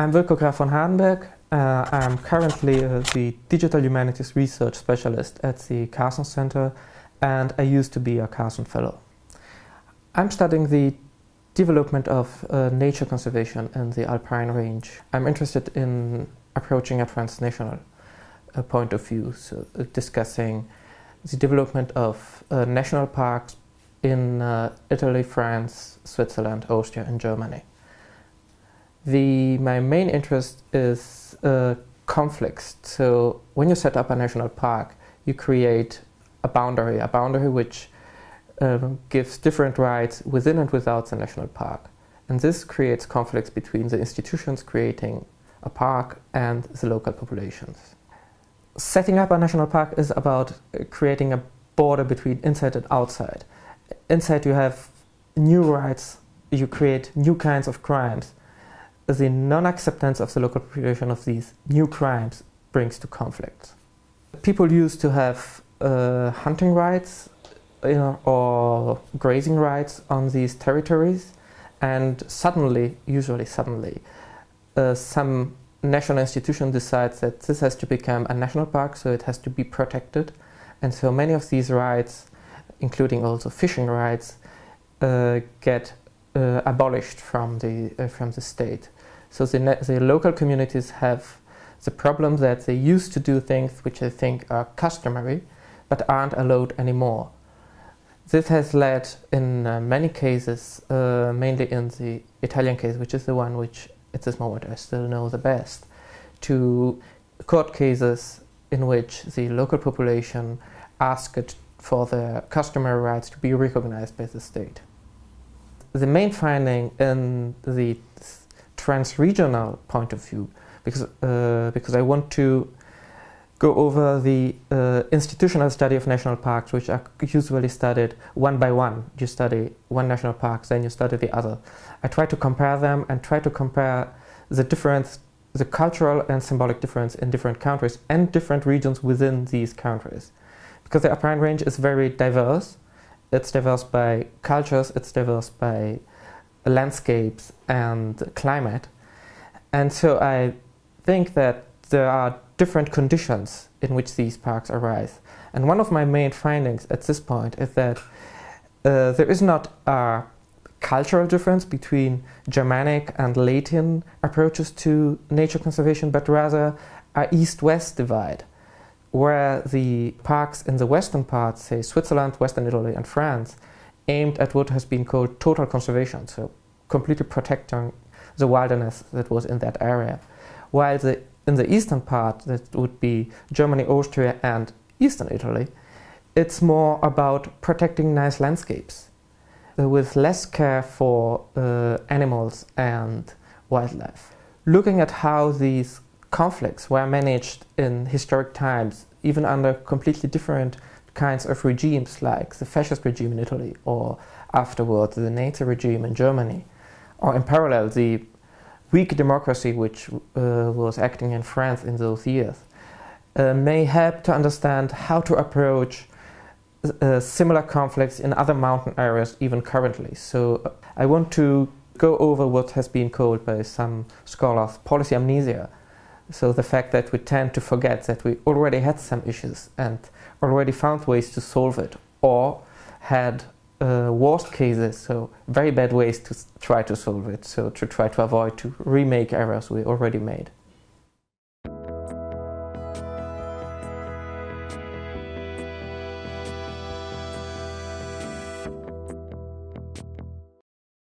I'm Wilko Graf von Hardenberg. Uh, I'm currently uh, the Digital Humanities Research Specialist at the Carson Center, and I used to be a Carson Fellow. I'm studying the development of uh, nature conservation in the Alpine Range. I'm interested in approaching a transnational uh, point of view, so uh, discussing the development of uh, national parks in Italy, France, Switzerland, Austria, and Germany. The, my main interest is uh, conflicts. So when you set up a national park, you create a boundary, a boundary which um, gives different rights within and without the national park. And this creates conflicts between the institutions creating a park and the local populations. Setting up a national park is about uh, creating a border between inside and outside. Inside you have new rights, you create new kinds of crimes the non-acceptance of the local population of these new crimes brings to conflict. People used to have uh, hunting rights you know, or grazing rights on these territories, and suddenly, usually suddenly, uh, some national institution decides that this has to become a national park, so it has to be protected, and so many of these rights, including also fishing rights, uh, get uh, abolished from the uh, from the state. So the, the local communities have the problem that they used to do things which they think are customary, but aren't allowed anymore. This has led, in uh, many cases, uh, mainly in the Italian case, which is the one which at this moment I still know the best, to court cases in which the local population asked for their customary rights to be recognized by the state. The main finding in the trans-regional point of view because uh, because I want to go over the uh, institutional study of national parks, which are usually studied one by one. You study one national park, then you study the other. I try to compare them and try to compare the difference, the cultural and symbolic difference in different countries and different regions within these countries. Because the Alpine Range is very diverse. It's diverse by cultures, it's diverse by landscapes and climate. And so I think that there are different conditions in which these parks arise. And one of my main findings at this point is that uh, there is not a cultural difference between Germanic and Latin approaches to nature conservation, but rather a east-west divide, where the parks in the western parts, say Switzerland, Western Italy, and France, aimed at what has been called total conservation, so completely protecting the wilderness that was in that area. While the, in the eastern part, that would be Germany, Austria, and eastern Italy, it's more about protecting nice landscapes uh, with less care for uh, animals and wildlife. Looking at how these conflicts were managed in historic times, even under completely different kinds of regimes like the fascist regime in Italy or afterwards the Nazi regime in Germany, or in parallel the weak democracy which uh, was acting in France in those years, uh, may help to understand how to approach uh, similar conflicts in other mountain areas even currently. So uh, I want to go over what has been called by some scholars policy amnesia. So the fact that we tend to forget that we already had some issues and already found ways to solve it or had uh, worst cases, so very bad ways to try to solve it, so to try to avoid to remake errors we already made.